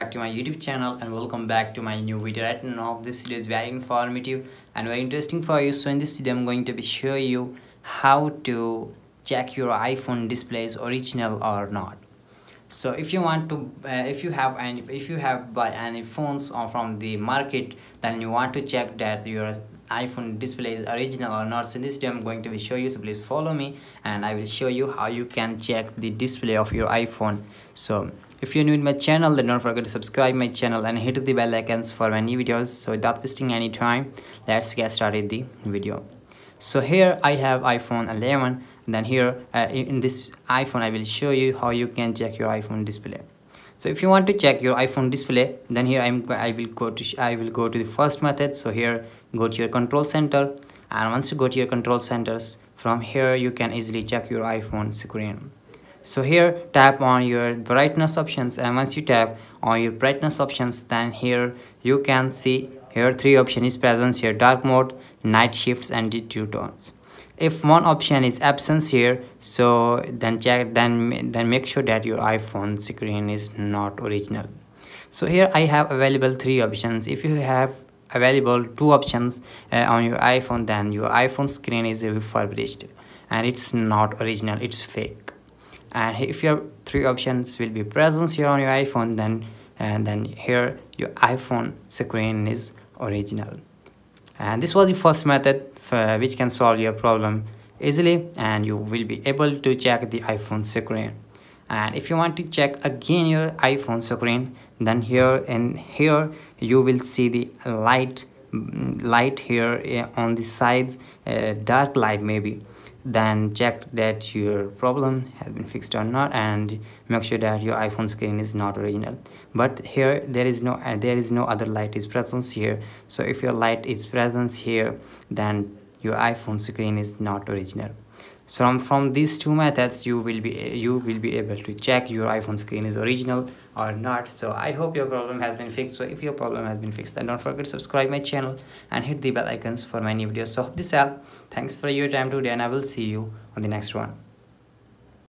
back to my youtube channel and welcome back to my new video. Right now this video is very informative and very interesting for you. So in this video i'm going to be show you how to check your iphone display is original or not so if you want to uh, if you have any if you have buy any phones or from the market then you want to check that your iphone display is original or not. So in this video i'm going to be show you so please follow me and i will show you how you can check the display of your iphone. So if you're new to my channel then don't forget to subscribe my channel and hit the bell icons for my new videos. So without wasting any time let's get started the video. So here i have iphone 11 and then here uh, in this iphone i will show you how you can check your iphone display. So if you want to check your iphone display then here i'm i will go to i will go to the first method. So here go to your control center. And once you go to your control centers from here you can easily check your iphone screen. So here tap on your brightness options. And once you tap on your brightness options then here you can see here three options presence here. Dark mode night shifts and true tones if one option is absence here so then check then then make sure that your iphone screen is not original. So here i have available three options. If you have available two options uh, on your iphone then your iphone screen is refurbished and it's not original it's fake. And if your three options will be present here on your iphone then and then here your iphone screen is original and this was the first method which can solve your problem easily and you will be able to check the iphone screen. And if you want to check again your iphone screen then here and here you will see the light light here eh, on the sides uh, dark light maybe then check that your problem has been fixed or not and make sure that your iphone screen is not original. But here there is no uh, there is no other light is presence here. So if your light is presence here then your iphone screen is not original. So from, from these two methods you will be you will be able to check your iphone screen is original or not. So i hope your problem has been fixed. So if your problem has been fixed then don't forget to subscribe my channel and hit the bell icons for my new videos. So hope this help thanks for your time today and i will see you on the next one